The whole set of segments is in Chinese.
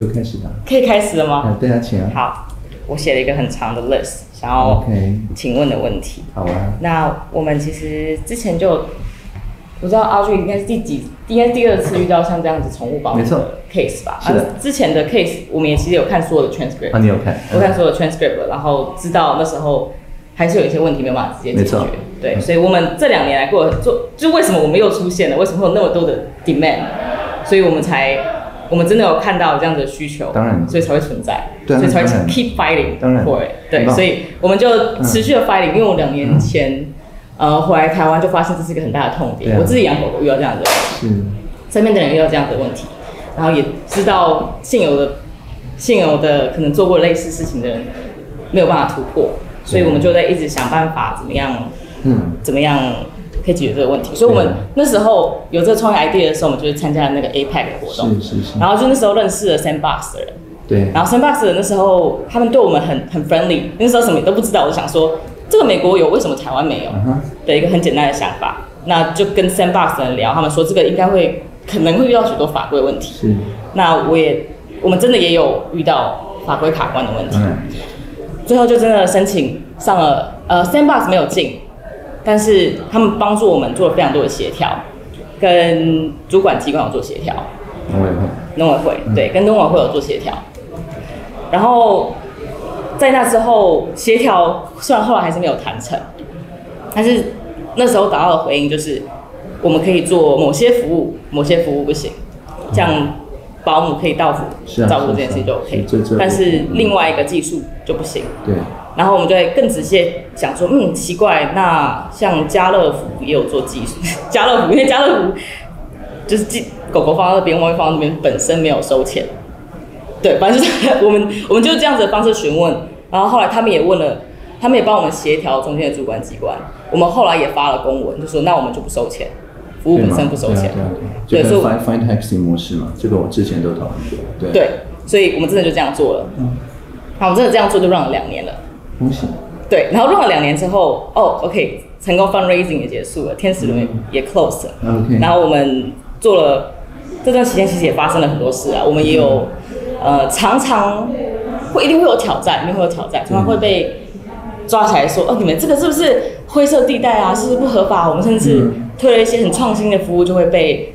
就开始了。可以开始了吗？啊，对啊，请啊。好，我写了一个很长的 list，想要请问的问题。好啊。那我们其实之前就，我知道 Audrey 应该是第几，应该是第二次遇到像这样子宠物保护没错的 case 吧？是的啊之前的 case 我们也其实有看所有的 transcript，、啊，你有看？我看所有的 transcript，了然后知道那时候还是有一些问题没有办法直接解决。对，所以我们这两年来过做，就为什么我们又出现了？为什么会有那么多的 demand？所以我们才，我们真的有看到这样的需求，当然。所以才会存在，所以才会 keep fighting，当然。for it。对，所以我们就持续的 fighting，、因为我两年前。呃，回来台湾就发现这是一个很大的痛点。啊。我自己养狗狗遇到这样的问题，是，身边的人遇到这样的问题，然后也知道现有的现有的可能做过类似事情的人没有办法突破，所以我们就在一直想办法怎么样嗯，怎么样可以解决这个问题。所以我们那时候有这个创业 idea 的时候，我们就是参加了那个 APEC 的活动，是是是。然后就那时候认识了 Sandbox 的人，对，然后 Sandbox 的那时候他们对我们很很 friendly，那时候什么都不知道，我就想说这个美国有，为什么台湾没有？的一个很简单的想法，那就跟 Sandbox 的人聊，他们说这个应该会可能会遇到许多法规问题。是，那我也我们真的也有遇到法规卡关的问题。嗯，最后就真的申请上了，呃，Sandbox 没有进，但是他们帮助我们做了非常多的协调，跟主管机关有做协调，农委会，农委会对，跟农委会有做协调，然后在那之后协调，虽然后来还是没有谈成，但是那时候得到的回应就是，我们可以做某些服务，某些服务不行，像保姆可以到府照顾这件事情就 OK，但是另外一个技术就不行。对，然后我们就会更直接想说，嗯，奇怪，那像家乐福也有做技术，家乐福因为家乐福就是寄狗狗放到那边，猫咪放到那边，本身没有收钱。对，反正就是 我们我们就这样子的方式询问，然后后来他们也问了，他们也帮我们协调中间的主管机关，我们后来也发了公文，就说那我们就不收钱，服务本身不收钱。对所以跟 Find Find Taxi 模式嘛，这个我之前都讨论过。对，对，所以我们真的就这样做了。嗯，好，我们真的这样做就 run 了两年了。恭喜。对，然后 run 了两年之后，哦，OK，成功 fundraising 也结束了，天使轮也也 close 了。OK，然后我们做了这段期间，其实也发生了很多事啊。我们也有呃，常常会一定会有挑战，一定会有挑战，常常会被抓起来说，哦，你们这个是不是灰色地带啊？是不是不合法？我们甚至嗯推了一些很创新的服务，就会被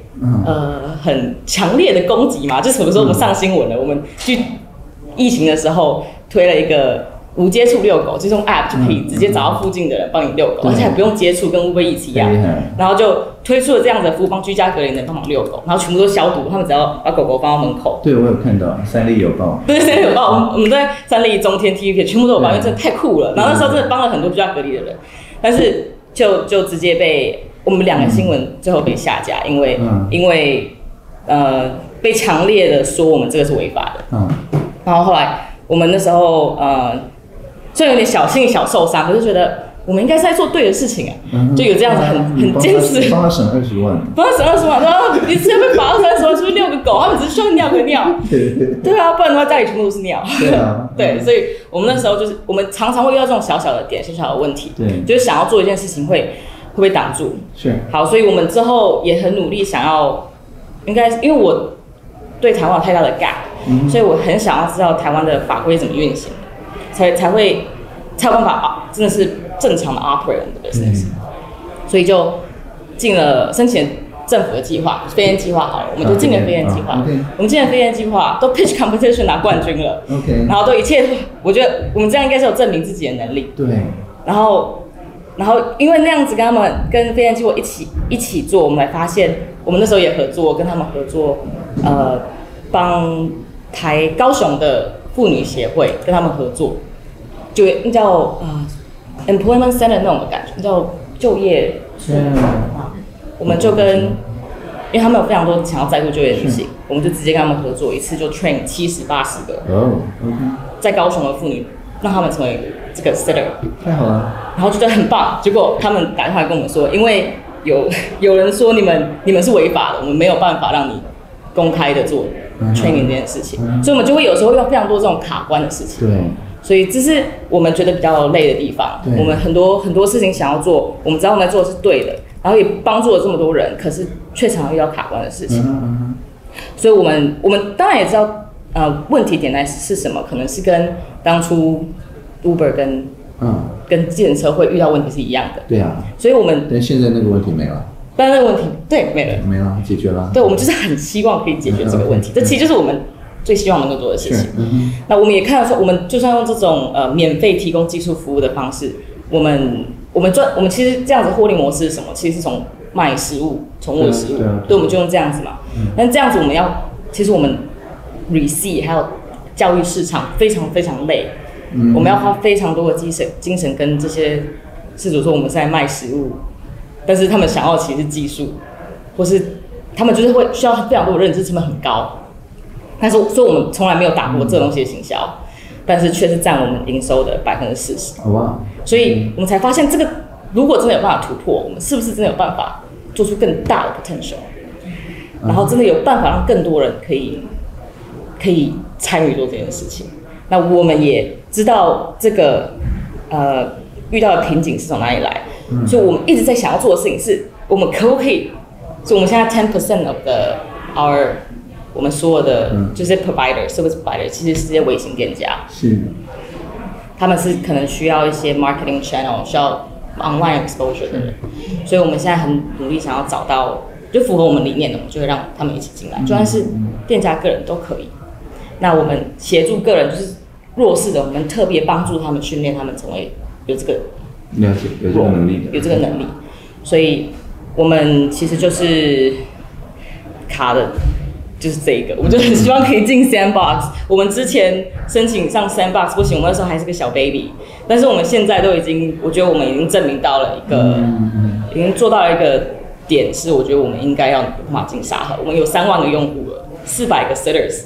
很强烈的攻击嘛。就什么时候我们上新闻了？我们去疫情的时候推了一个无接触遛狗，就是用 App 就可以直接找到附近的人帮你遛狗，对而且还不用接触，跟 Uber Eats 一起养。然后就推出了这样子的服务，帮居家隔离的人帮忙遛狗，然后全部都消毒，他们只要把狗狗放到门口。对，我有看到三立有报。对，三立有报，我们在三立、中天、TVP 全部都有报，因为真的太酷了。然后那时候真的帮了很多居家隔离的人，但是就就直接被我们两个新闻最后被下架，因为、嗯因为呃被强烈的说我们这个是违法的。嗯，然后后来我们那时候呃，虽然有点小心小受伤，可是觉得我们应该是在做对的事情啊，嗯就有这样子很很坚持。帮他省二十万。帮他省二十万，然后一次被罚二三十万，出去遛个狗，他们只是需要尿个尿。对 对对。对啊，不然的话家里全部都是尿。对啊对，所以我们那时候就是，我们常常会遇到这种小小的点、小小的问题，对就是想要做一件事情会会被挡住。是。好，所以我们之后也很努力，想要，应该因为我对台湾有太大的 gap，、嗯所以我很想要知道台湾的法规怎么运行，才才会才有办法啊，真的是正常的 operate 的 business。嗯所以就进了申请政府的计划，飞燕计划好了，我们就进了飞燕计划。我们进了飞燕计划，都 pitch competition 拿冠军了。OK。然后都一切，我觉得我们这样应该是有证明自己的能力。对，然后，然后因为那样子跟他们跟飞燕计划一起一起做，我们才发现，我们那时候也合作，跟他们合作，呃，帮台高雄的妇女协会跟他们合作，就那叫呃 employment center 那种的感觉，叫就业处啊，我们就跟。因为他们有非常多想要再度就业的女性，我们就直接跟他们合作，一次就 train 七十八十个在高雄的妇女，让他们成为这个 center 太好了。然后觉得很棒。结果他们打电话跟我们说，因为有 有人说你们你们是违法的，我们没有办法让你公开的做嗯 training 这件事情，嗯所以我们就会有时候遇到非常多这种卡关的事情。对，所以这是我们觉得比较累的地方对。我们很多很多事情想要做，我们知道我们做的是对的，然后也帮助了这么多人，可是却常常遇到卡关的事情。嗯哼嗯所以我们我们当然也知道呃问题点在是什么？可能是跟当初 Uber 跟嗯，跟计程车会遇到问题是一样的，对啊，所以我们但现在那个问题没了，但那个问题对没了，没了，解决了。对我们就是很希望可以解决这个问题嗯，这其实就是我们最希望能够做的事情。，嗯那我们也看到说，我们就算用这种呃免费提供技术服务的方式，我们我们赚我们其实这样子获利模式是什么？其实是从卖食物、宠物的食物，对啊对啊对，我们就用这样子嘛。但这样子我们要，其实我们 receive 还有教育市场非常非常累，嗯我们要花非常多的精神精神跟这些事主说我们是在卖食物，但是他们想要的其实是技术，或是他们就是会需要非常多的认知成本很高。但是，所以我们从来没有打过这东西的行销，但是却是占我们营收的百分之四十。哼，哇，所以我们才发现，这个如果真的有办法突破，我们是不是真的有办法做出更大的 potential？然后真的有办法让更多人可以可以参与做这件事情。那我们也知道这个呃遇到的瓶颈是从哪里来，所以我们一直在想要做的事情是，我们可不可以？所以我们现在 ten percent of the our 我们所有的嗯。就是 provider service provider 其实是这些微型店家，是，他们是可能需要一些 marketing channel，需要 online exposure 的人，所以我们现在很努力想要找到就符合我们理念的，我们就会让他们一起进来，就算是店家个人都可以。那我们协助个人就是弱势的，我们特别帮助他们训练他们成为有这个了解，有这个能力的，有这个能力，所以我们其实就是卡的，就是这个，我们就很希望可以进 Sandbox。我们之前申请上 Sandbox 不行，我们那时候还是个小 baby，但是我们现在都已经，我觉得我们已经证明到了一个，已经做到了一个点，是我觉得我们应该要有办法进沙盒。我们有三万个用户了，四百个 sellers，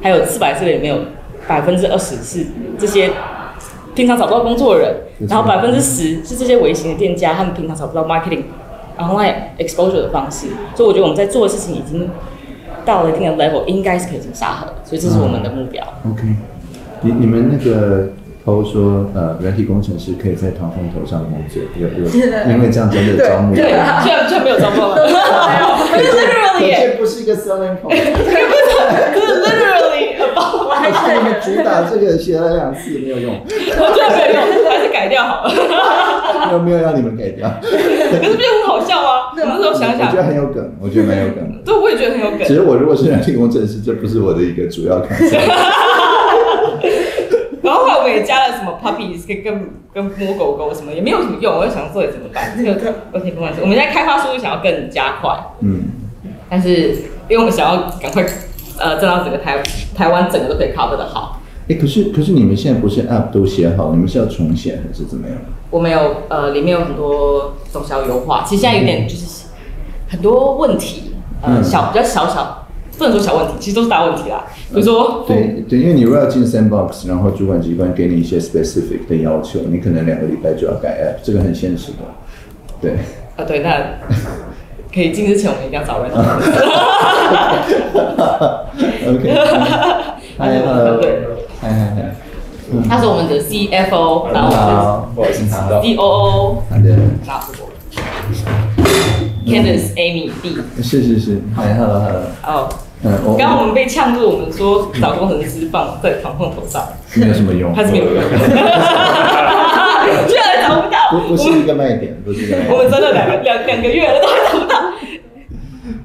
还有四百个里面有百分之二十是这些平常找不到工作的人，然后百分之十是这些微型的店家，他们平常找不到 marketing online exposure 的方式，所以我觉得我们在做的事情已经到了一定的 level，应该是可以进沙盒的，所以这是我们的目标。OK，你你们那个 PO 说，呃，软体工程师可以在唐风头上工作，有有，因为这样真的招募，对，虽然虽然没有招募了，可是 literally，耶不是一个 selling point，不是 literally about 但是你们主打这个学了两次也没有用，我真的没有用，还是改掉好了。有没有让你们改掉？可是不是很好笑吗？我那时候想想我觉得，很有梗，我觉得蛮有梗的。对，我也觉得很有梗其。实我如果是软体工程师，这不是我的一个主要看法。然后后来我们也加了什么 puppies 跟跟跟摸狗狗什么，也没有什么用。我就想说，怎么办？这个问题不管是。我们现在开发速度想要更加快，嗯，但是因为我们想要赶快呃，挣到整个台台湾整个都可以 cover 的好。哎，可是可是你们现在不是 App 都写好，你们是要重写还是怎么样？我们有呃，里面有很多东西要优化。其实现在有点就是很多问题，呃，嗯小比较小小，不能说小问题，其实都是大问题啦。比如说，对对，因为你如果要进 Sandbox，然后主管机关给你一些 specific 的要求，你可能两个礼拜就要改 App，这个很现实的。对，呃，对，那可以进之前，我们一定要找人。OK，嗨，Hello，他是我们的 CFO，然后好，不好。的 COO，好的，然后 Candice、Amy、B，。是是是，嗨，Hello，Hello，哦，嗯，我刚刚我们被呛住，我们说找工程师放在唐凤头上，没有什么用，还是没有用，居然找不到。不不是一个卖点，不是一个卖点。我们真的两个两两个月了都还找不到。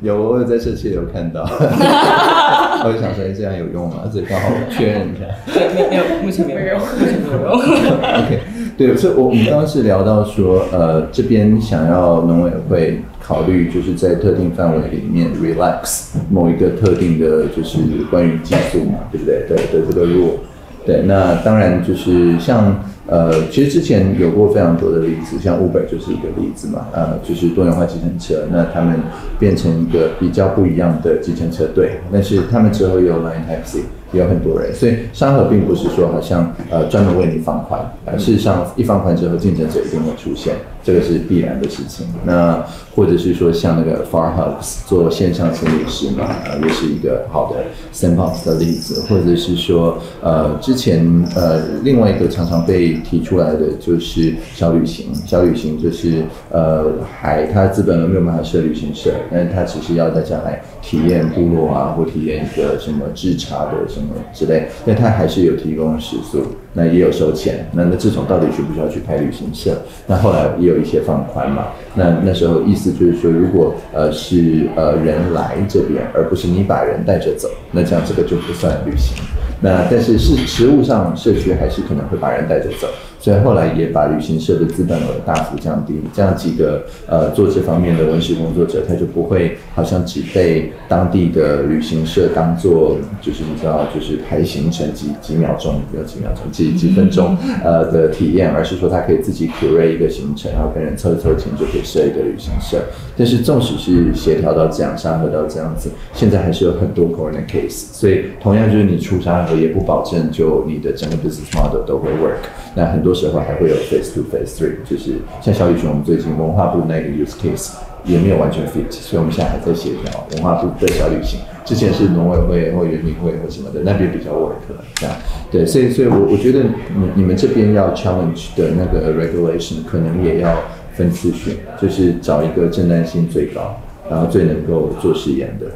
有，我有在社区有看到，我就想说，哎，这样有用吗？这刚好确认一下。对，没有没有，目前没有用，目前没有用。OK，对，所以我我们刚刚是聊到说，呃，这边想要农委会考虑，就是在特定范围里面 relax 某一个特定的，就是关于激素嘛，对不对？对的这个 rule。对，那当然就是像呃，其实之前有过非常多的例子，像 Uber 就是一个例子嘛，呃，就是多元化计程车，那他们变成一个比较不一样的计程车队，但是他们之后有 Line Taxi，也有很多人，所以沙河并不是说好像呃专门为你放款，而，事实上一放款之后，竞争者一定会出现，这个是必然的事情。那或者是说像那个 Far Hubs 做线上心理师嘛，呃，也是一个好的 sandbox 的例子。或者是说，呃，之前呃另外一个常常被提出来的就是小旅行，小旅行就是呃还它资本没有办法设旅行社，但是它只是要大家来体验部落啊，或体验一个什么制茶的什么之类，但他还是有提供食宿，那也有收钱。那那这种到底需不需要去开旅行社？那后来也有一些放宽嘛。那那时候意思就是说，如果呃是呃人来这边，而不是你把人带着走，那这样这个就不算旅行。那但是是实物上社区还是可能会把人带着走。所以后来也把旅行社的资本额大幅降低，这样几个呃做这方面的文史工作者，他就不会好像只被当地的旅行社当做就是你知道就是排行程几几秒钟，没有几秒钟几几分钟呃的体验，而是说他可以自己 curate 一个行程，然后跟人凑一凑钱就可以设一个旅行社。但是纵使是协调到这样，沙河到这样子，现在还是有很多 corner case。所以同样就是你出沙河也不保证就你的整个 business model 都会 work。那很多。时候还会有 phase two phase three，就是像小雨群，我们最近文化部那个 use case 也没有完全 fit，所以我们现在还在协调文化部的小旅行。之前是农委会或园林会或什么的，那边比较 work 这样。对，所以所以我我觉得你你们这边要 challenge 的那个 regulation 可能也要分次选，就是找一个正当性最高，然后最能够做实验的，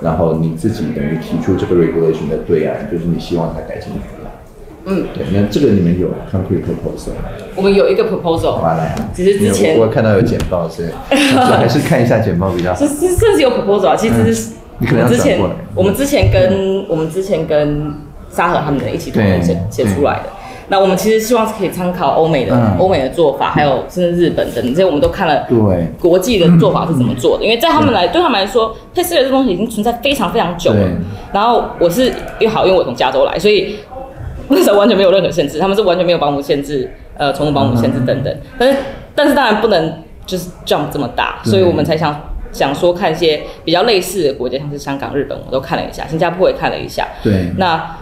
然后你自己等于提出这个 regulation 的对岸，就是你希望它改进。嗯，对，那这个你们有 concrete proposal？我们有一个 proposal，来，其实之前我看到有简报，所以 还是看一下简报比较好。这这这是有 proposal 啊，其实是你可能之前我们之前跟我们之前跟沙河他们的一起讨论写写出来的。那我们其实希望是可以参考欧美的欧美的做法，还有甚至日本等这些我们都看了，对国际的做法是怎么做的。因为在他们来对他们来说，配色这东西已经存在非常非常久了。然后我是又好，因为我从加州来，所以。那时候完全没有任何限制，他们是完全没有保姆限制，呃，宠物保姆限制等等。但是，但是当然不能就是 jump 这么大，所以我们才想想说看一些比较类似的国家，像是香港、日本，我都看了一下，新加坡也看了一下。对。那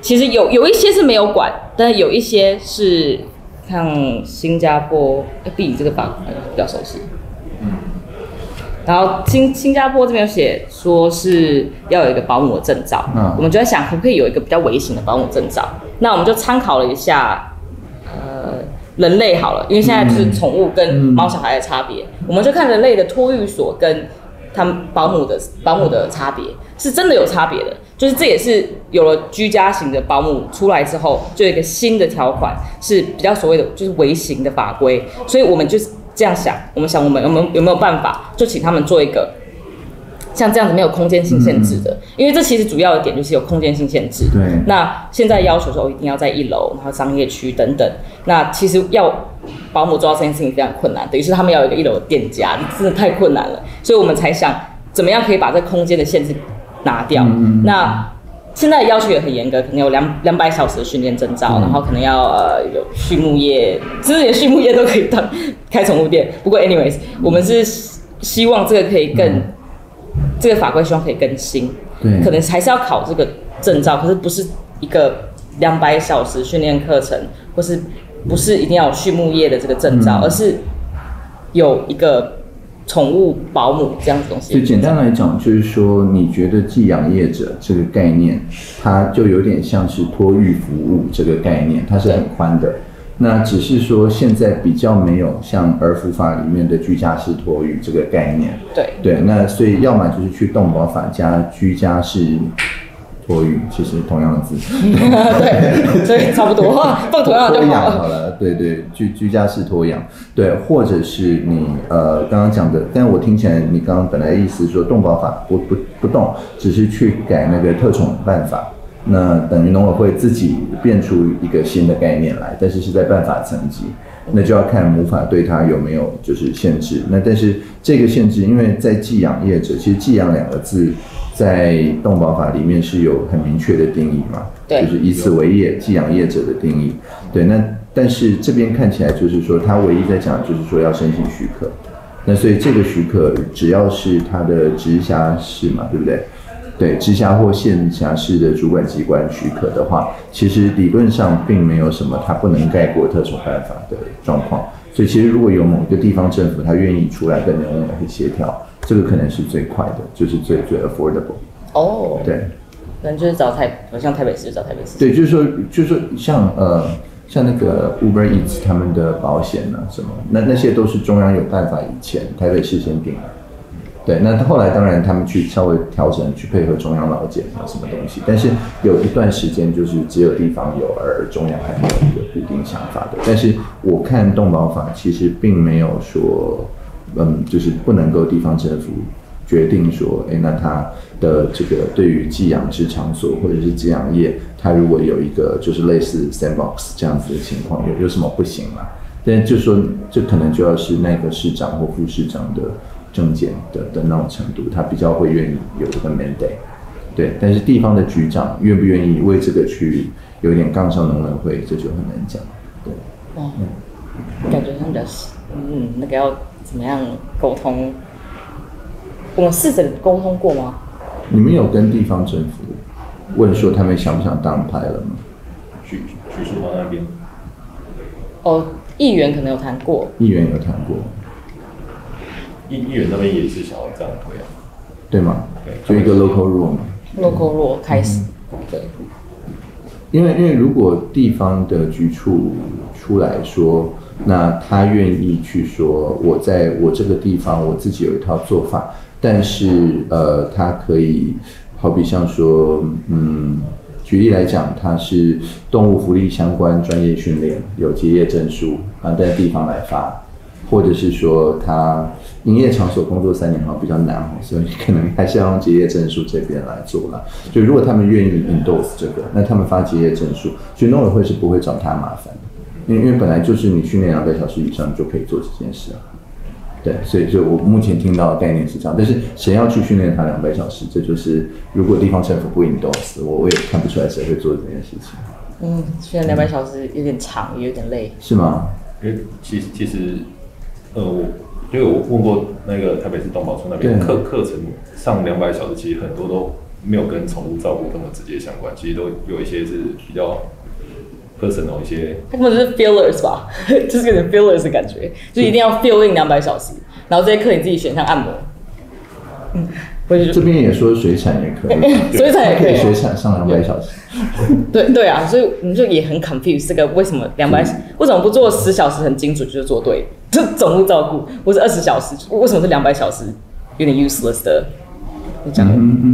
其实有有一些是没有管，但是有一些是像新加坡，比这个法比较熟悉。然后新新加坡这边有写说是要有一个保姆的证照，嗯，我们就在想可不可以有一个比较微型的保姆证照？那我们就参考了一下，呃，人类好了，因为现在就是宠物跟猫小孩的差别，我们就看人类的托育所跟他们保姆的保姆的差别，是真的有差别的。就是这也是有了居家型的保姆出来之后，就有一个新的条款是比较所谓的就是微型的法规，所以我们就是。这样想，我们想我们有没有有没有办法，就请他们做一个像这样子没有空间性限制的，因为这其实主要的点就是有空间性限制。对。那现在要求说一定要在一楼，然后商业区等等。那其实要保姆做到这件事情非常困难，等于是他们要有一个一楼的店家，真的太困难了。所以我们才想怎么样可以把这空间的限制拿掉。那。现在要求也很严格，可能有两两百小时的训练证照，然后可能要呃有畜牧业，其实连畜牧业都可以当开宠物店。不过，anyways，我们是希望这个可以更，这个法规希望可以更新，对，可能还是要考这个证照，可是不是一个两百小时训练课程，或是不是一定要有畜牧业的这个证照，而是有一个。宠物保姆这样子东西，就简单来讲，就是说，你觉得寄养业者这个概念，它就有点像是托育服务这个概念，它是很宽的。那只是说现在比较没有像儿福法里面的居家式托育这个概念。对对，那所以要么就是去动保法加居家式。托育其实同样的字，对，所以差不多，放同样就好了。好了，对对，居居家式托养，对，或者是你呃刚刚讲的，但我听起来你刚刚本来意思说动保法不不不动，只是去改那个特宠办法，那等于农委会自己变出一个新的概念来，但是是在办法层级，那就要看母法对它有没有就是限制。那但是这个限制，因为在寄养业者，其实寄养两个字。在动保法里面是有很明确的定义嘛？就是以此为业、寄养业者的定义。对，那但是这边看起来就是说，他唯一在讲就是说要申请许可。那所以这个许可只要是他的直辖市嘛，对不对？对直辖或县辖市的主管机关许可的话，其实理论上并没有什么它不能盖过特殊办法的状况。所以其实如果有某一个地方政府他愿意出来跟农委会协调，这个可能是最快的，就是最最 affordable。哦，对。可能就是找台，像台北市就找台北市。对，就是说，就是说，像呃，像那个 Uber Eats 他们的保险呢，什么，那那些都是中央有办法以前台北市先定的。对，那后来当然他们去稍微调整，去配合中央老检啊什么东西，但是有一段时间就是只有地方有，而中央还没有一个固定想法的。但是我看动保法其实并没有说，嗯，就是不能够地方政府。决定说，哎，那他的这个对于寄养制场所或者是寄养业，他如果有一个就是类似 sandbox 这样子的情况，有有什么不行吗？但就说这可能就要是那个市长或副市长的证件的的那种程度，他比较会愿意有这个 mandate。对，但是地方的局长愿不愿意为这个去有点杠上农委会，这就很难讲。对，哦，感觉像比较嗯，那个要怎么样沟通？我们试着沟通过吗？你们有跟地方政府问说他们想不想当派了吗？徐徐淑华那边，哦，议员可能有谈过。议员有谈过。议议员那边也是想要这样推啊，对吗？对，就一个 local rule 嘛。local rule 开始，对。因为因为如果地方的局处出来说，那他愿意去说，我在我这个地方我自己有一套做法。但是，呃，他可以好比像说，嗯，举例来讲，他是动物福利相关专业训练，有结业证书啊，在地方来发，或者是说，他营业场所工作三年好像比较难所以可能还是要用结业证书这边来做了。就如果他们愿意 endorse 这个，那他们发结业证书，所以农委会是不会找他麻烦的，因为因为本来就是你训练两个小时以上就可以做这件事啊。对，所以就我目前听到的概念是这样，但是谁要去训练他两百小时？这就是如果地方政府不 endorse，，我我也看不出来谁会做这件事情。嗯，训练两百小时有点长，也有点累。是吗？因为其实其实，呃，我因为我问过那个台北市东宝村那边课课程上两百小时，其实很多都没有跟宠物照顾这么直接相关，其实都有一些是比较。personal 一些，他根本就是 fillers 吧，就是有点 fillers 的感觉，就一定要 fill in 两百小时，然后这些课你自己选，像按摩。嗯，这边也说水产也可以，水产也可以，水产上两百小时。对对啊，所以你就也很 confused，这个为什么两百，为什么不做十小时很精准就是做对？就总务照顾，或者二十小时，为什么是两百小时？有点 useless 的，你讲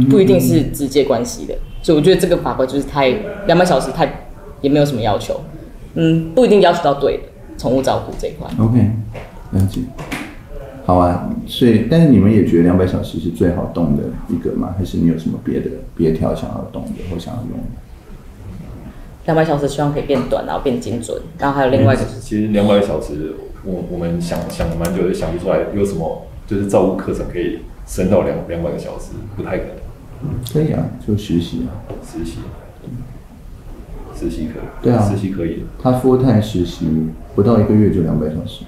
不一定是直接关系的，所以我觉得这个法规就是太两百小时太。也没有什么要求，嗯，不一定要求到对的宠物照顾这一块。OK，了解。好啊，所以但是你们也觉得两百小时是最好动的一个吗？还是你有什么别的别条想要动的或想要用的？两百小时希望可以变短，然后变精准，然后还有另外一个，其实两百小时，我我们想想蛮久，就想不出来有什么就是照顾课程可以升到两两百个小时，不太可能。可以啊，就实习啊，实习。实习可以，对啊，实习可以。他 full time 实习不到一个月就两百小时，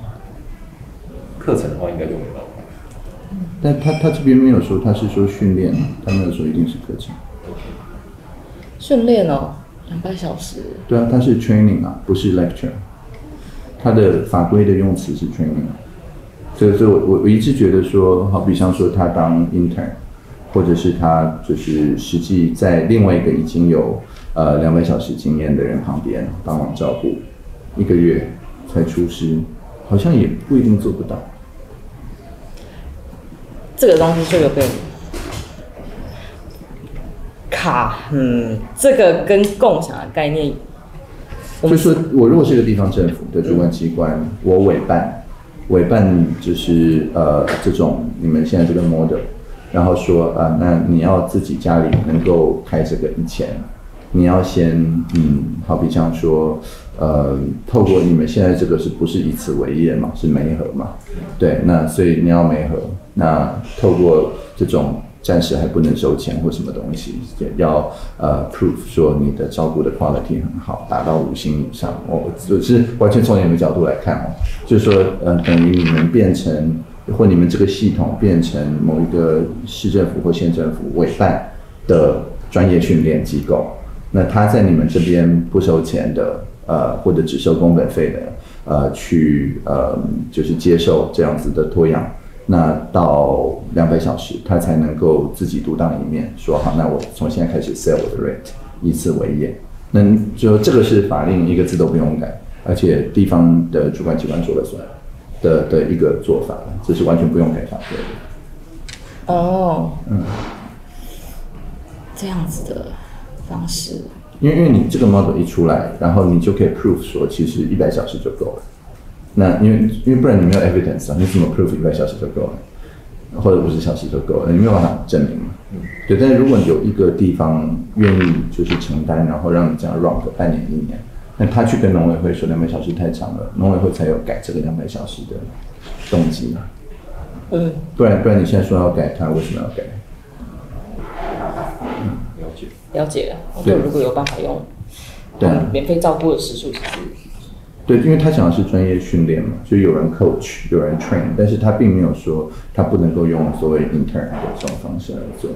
课程的话应该就没办法。但他他这边没有说，他是说训练，他没有说一定是课程。训练哦，两百小时。对啊，他是 training 啊，不是 lecture。他的法规的用词是 training，所以所以我我一直觉得说，好比像说他当 intern，或者是他就是实际在另外一个已经有。呃，两百小时经验的人旁边帮忙照顾，一个月才出师，好像也不一定做不到。这个东西就有被卡，嗯，这个跟共享的概念，就是说我如果是一个地方政府的主管机关，我委办，委办就是呃这种你们现在这个 model，然后说啊，那你要自己家里能够开这个以前。你要先，嗯，好比像说，呃，透过你们现在这个是不是以此为业嘛？是媒合嘛？对，那所以你要媒合，那透过这种暂时还不能收钱或什么东西，也要呃 proof 说你的照顾的 quality 很好，达到五星以上。我就是完全从你们角度来看哦，就是说，呃，等于你们变成或你们这个系统变成某一个市政府或县政府委办。的专业训练机构，那他在你们这边不收钱的，呃，或者只收工本费的，呃，去呃就是接受这样子的托养，那到两百小时，他才能够自己独当一面，说好，那我从现在开始 set 我的 rate，以此为业。那就这个是法令一个字都不用改，而且地方的主管机关说了算的的一个做法，这是完全不用改法规的。哦，嗯，这样子的方式，因为因为你这个 model 一出来，然后你就可以 prove 说，其实一百小时就够了。那因为因为不然你没有 evidence 啊，你怎么 prove 一百小时就够了，或者五十小时就够了？你没有办法证明嘛。对，但是如果有一个地方愿意就是承担，然后让你这样 run 个半年一年，那他去跟农委会说两百小时太长了，农委会才有改这个两百小时的动机嘛。嗯，不然不然你现在说要改，他为什么要改？了解。了解了。对就如果有办法用，对啊免费照顾的时数，其实对，因为他讲的是专业训练嘛，就有人 coach，有人 train，但是他并没有说他不能够用所谓 intern 的这种方式来做。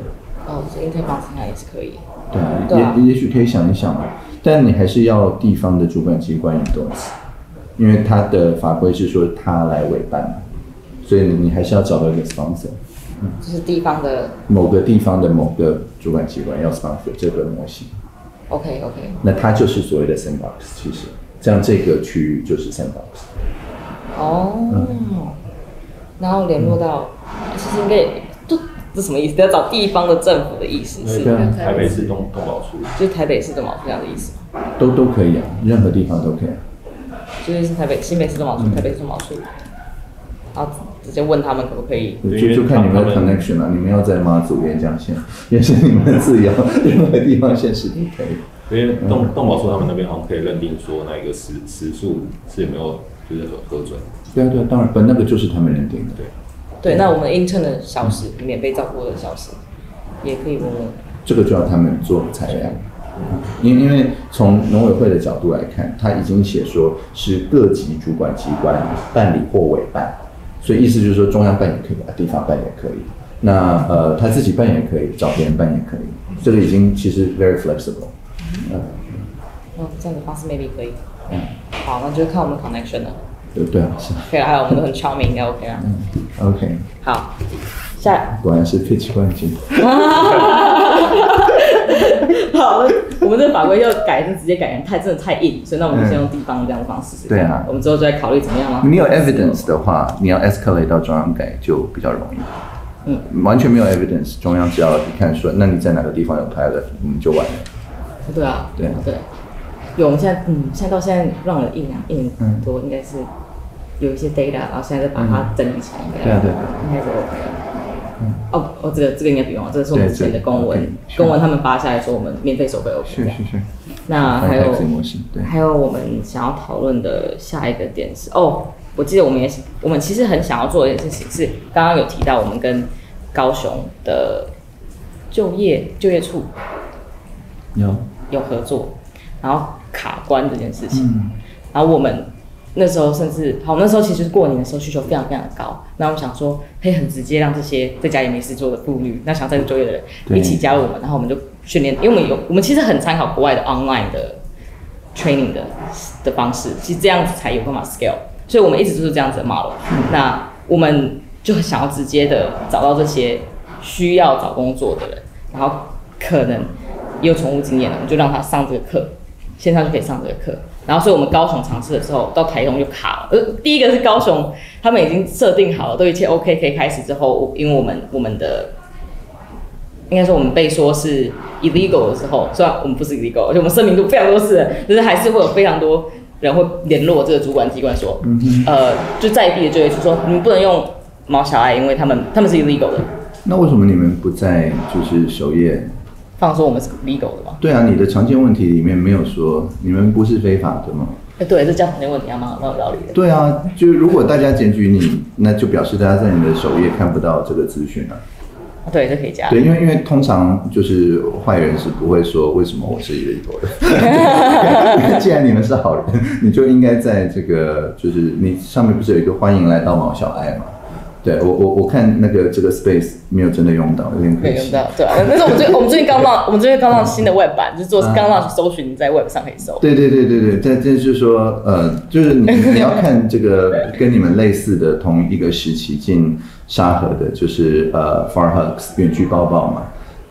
哦，所以 intern 方式那也是可以。对啊，对啊也也许可以想一想啊，但你还是要地方的主管机关 endorse，因为他的法规是说他来委办嘛，所以你你还是要找到一个 sponsor，就是地方的某个地方的某个主管机关要 sponsor 这个模型，，OK OK，那它就是所谓的 sandbox，其实这样这个区域就是 sandbox。哦，然后联络到，其实应该也就这什么意思？要找地方的政府的意思是，台北市动动保处，就是台北市政保处这样的意思吗，都都可以啊，任何地方都可以啊。就是是台北新北市政保处、台北市政保处，然后直接问他们可不可以。就就看你们的 connection 啊，你们要在妈祖连江县，也是你们自由，任何地方县市都可以。因为动动保处他们那边好像可以认定说那个时时数是有没有就是核核准，对啊对啊，当然，本那个就是他们认定的。对，对，那我们 intern 的小时，免费照顾的小时，也可以问问。这个就要他们做裁量。因因为从农委会的角度来看，他已经写说是各级主管机关办理或委办，所以意思就是说中央扮演可以，啊地方扮演可以。那呃他自己扮演可以，找别人扮演可以，这个已经其实 very flexible。嗯，哦，这样的方式 maybe 可以。嗯好，那就看我们 connection 了。对对啊，是。可以了，还有我们都很 charming，应该 OK 啊。嗯 OK，好，下果然是 pitch 冠军。好，我们这个法规要改，就直接改成太真的太硬，所以那我们就先用地方这样的方式。对啊我们之后就再考虑怎么样吗？你有 evidence 的话，你要 escalate 到中央改就比较容易。嗯，完全没有 evidence，中央只要一看说，那你在哪个地方有 pilot，嗯，就完了。对啊，对啊对。有，我们现在嗯，现在到现在让了一两一年多，应该是有一些 data，然后现在再把它整理起来，应该对啊对啊应该是 OK 了。哦哦，这个这个应该不用了，这个是我们之前的公文公文他们发下来说我们免费收费 OK。那还有。还有我们想要讨论的下一个点是，哦，我记得我们也是，我们其实很想要做一件事情是，刚刚有提到我们跟高雄的就业就业处有，有合作，然后卡关这件事情，嗯，然后我们那时候甚至，好，那时候其实过年的时候需求非常非常的高，那我想说可以很直接让这些在家也没事做的妇女，那想在这就业的人一起加入我们，然后我们就训练，因为我们有我们其实很参考国外的 online 的 training 的的方式，其实这样子才有办法 scale，所以我们一直就是这样子的 model。那我们就想要直接的找到这些需要找工作的人，然后可能也有宠物经验的，我们就让他上这个课，线上就可以上这个课。然后，所以我们高雄尝试的时候，到台中就卡了。呃，第一个是高雄，他们已经设定好了，都一切 OK 可以开始之后，因为我们我们的应该说我们被说是 illegal 的时候，虽然我们不是 illegal，而且我们声明度非常多次了，但是还是会有非常多人会联络这个主管机关说，呃，就在地的就业处说，你们不能用毛小爱，因为他们他们是 illegal 的，那为什么你们不在就是首页？放说我们是 legal 的嘛？对啊，你的常见问题里面没有说你们不是非法的吗？哎，对，这家常见问题还蛮蛮有道理的。对啊，就是如果大家检举你，那就表示大家在你的首页看不到这个资讯啊。对，这可以加。对，因为因为通常就是坏人是不会说为什么我是 illegal 的，既然你们是好人，你就应该在这个就是你上面不是有一个欢迎来到毛小爱嘛？对我我我看那个这个 space 没有真的用到，有点可惜。没用到，对啊。但是我们最我们最近刚让我们最近刚让新的 Web 版，就是做刚让搜寻在 Web 上可以搜。对对对对对，但这就是说，呃，就是你你要看这个 跟你们类似的同一个时期进沙盒的，就是呃 Far Hugs 远距抱抱嘛。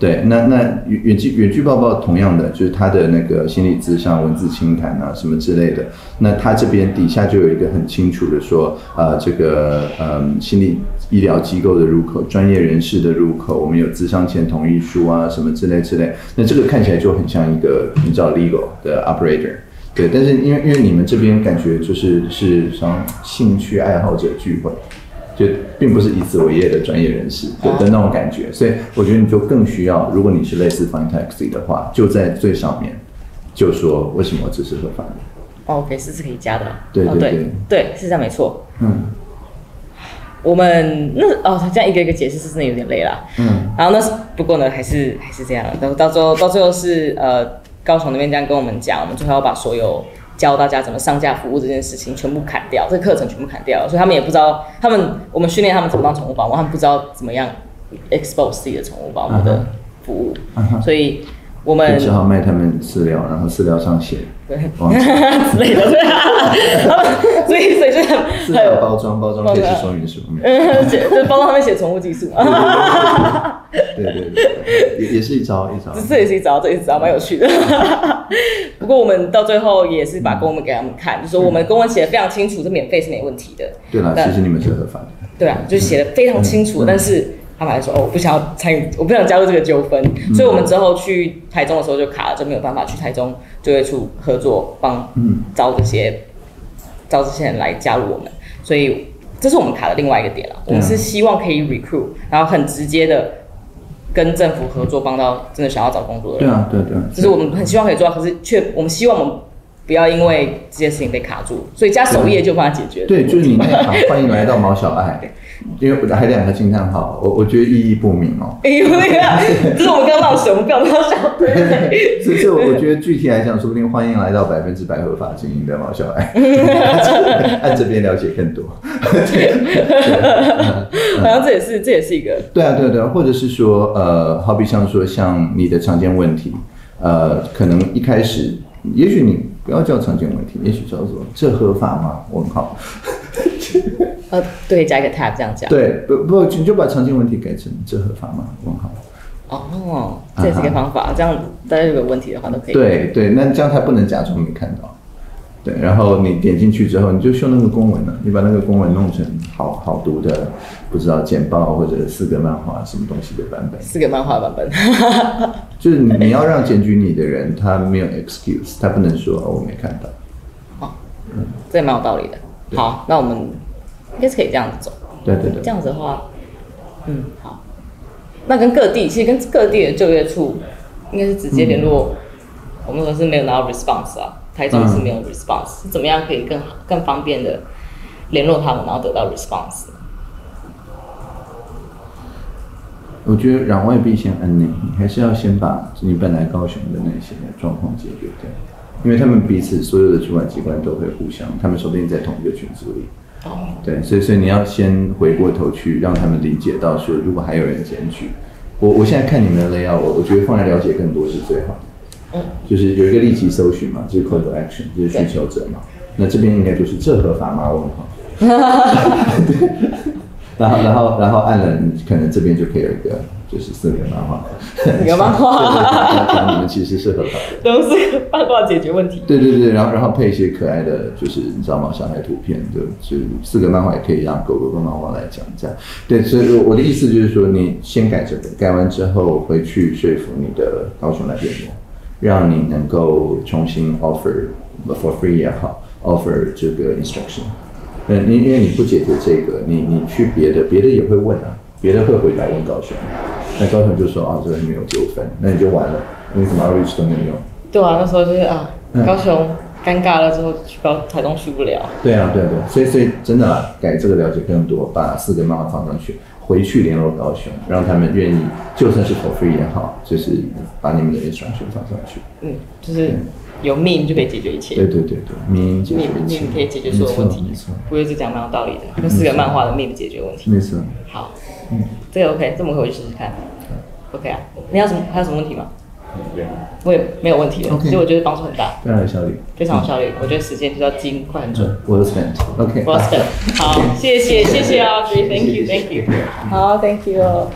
对，那那远远距远距抱抱同样的，就是他的那个心理咨商、文字轻谈啊什么之类的。那他这边底下就有一个很清楚的说，呃，这个嗯心理医疗机构的入口、专业人士的入口，我们有咨商前同意书啊什么之类之类。那这个看起来就很像一个你知道 legal 的 operator。对，但是因为因为你们这边感觉就是是像兴趣爱好者聚会。就并不是以此为业的专业人士的的那种感觉，所以我觉得你就更需要，如果你是类似 Fine Taxi 的话，就在最上面就说为什么这是合法的。哦，OK，是是可以加的。对对对对，是这样没错。嗯我们那哦，他这样一个一个解释是真的有点累了。嗯，然后呢，不过呢，还是还是这样，到到最后到最后是呃，高雄那边这样跟我们讲，我们最后要把所有教大家怎么上架服务这件事情全部砍掉，这个课程全部砍掉，所以他们也不知道，他们我们训练他们怎么当宠物保姆，他们不知道怎么样 expose 自己的宠物保姆的服务，所以我就们只好卖他们饲料，然后饲料上写对王 之类的，对啊，所以所以就饲料包装包装配置说明书。嗯，写就包装上面写宠物技术，对对对，也也是一招一招。这也是一招，这也是一招，蛮有趣的。不过我们到最后也是把公文给他们看，就说我们公文写的非常清楚，这免费是没问题的。对了，但其实你们是合法的。对啊，就写的非常清楚，嗯但是他们还说哦，我不想要参与，我不想加入这个纠纷，嗯所以我们之后去台中的时候就卡了，就没有办法去台中就业处合作帮嗯招这些招这些人来加入我们，所以这是我们卡的另外一个点了。我们是希望可以 recruit，然后很直接的跟政府合作，帮到真的想要找工作的人。对啊，对对。就是我们很希望可以做到，可是却我们希望我们不要因为这件事情被卡住，所以加首页就帮他解决。对，就是你那一行欢迎来到毛小爱，因为还两个惊叹号，我我觉得意义不明哦。因为啊，这是我们刚刚什么表达小对。所以，所以我觉得具体来讲，说不定欢迎来到百分之百合法经营的毛小爱，按这边了解更多。好像这也是这也是一个对啊，对啊对啊，或者是说，呃，好比像说，像你的常见问题，呃，可能一开始，也许你不要叫常见问题，也许叫做这合法吗？问号。呃，对，加一个 tab 这样讲。对，不不，你就把常见问题改成这合法吗？问号。哦，这也是一个方法，这样大家有个问题的话都可以。对对，那这样他不能假装没看到。对，然后你点进去之后，你就秀那个公文了，你把那个公文弄成好好读的，不知道简报或者四个漫画什么东西的版本，四个漫画版本。就是你你要让检举你的人他没有 excuse，他不能说哦我没看到。哦，这也蛮有道理的。好，那我们应该是可以这样子走。对对对这，样子的话，嗯，好。那跟各地，其实跟各地的就业处应该是直接联络。我们可是没有拿到 response 啊，台中是没有 response，、怎么样可以更好、更方便的联络他们，然后得到 response？我觉得攘外必先安内，你还是要先把你本来高雄的那些状况解决掉，因为他们彼此所有的主管机关都会互相，他们说不定在同一个群组里。哦，对，所以所以你要先回过头去让他们理解到说，如果还有人检举，我我现在看你们的 layout，我我觉得放在了解更多是最好的。嗯，就是有一个立即搜寻嘛，就是 call to action，就是需求者嘛。那这边应该就是这合法吗？问号。然后然后然后按了，你可能这边就可以有一个就是四个漫画，四个漫画对对对讲你们其实是合法的。都是漫画解决问题。对对对，然后然后配一些可爱的，就是你知道吗？小孩图片，就就四个漫画也可以让狗狗跟猫猫来讲这样。对，所以我的意思就是说，你先改这个，改完之后回去说服你的高雄来联络，让你能够重新 offer for free 也好，offer 这个 instruction。嗯，因因为你不解决这个，你你去别的，别的也会问啊，别的会回来问高雄，那高雄就说啊，这个没有纠纷，那你就完了，你什么 outreach 都没有用。对啊，那时候就是啊，嗯高雄尴尬了之后去高台东去不了。对啊，对啊对，所以所以真的啊，改这个了解更多，把四个漫画放上去，回去联络高雄，让他们愿意，就算是 for free 也好，就是把你们的 instruction 放上去。嗯，就是有 meme 就可以解决一切。对对对对，民营解决 meme 一切 meme 可以解决所有问题没错。我觉得这讲蛮有道理的，用四个漫画的 meme 解决问题。没错。好，这个 OK，这么回去试试看。OK 啊，你还有什么还有什么问题吗？嗯对，我也没有问题了，所以我觉得帮助很大，非常有效率。非常有效率。我觉得时间就要精快很准。Well spent. OK. Well spent，好，谢谢谢谢 Audrey，Thank you Thank you，好 Thank you。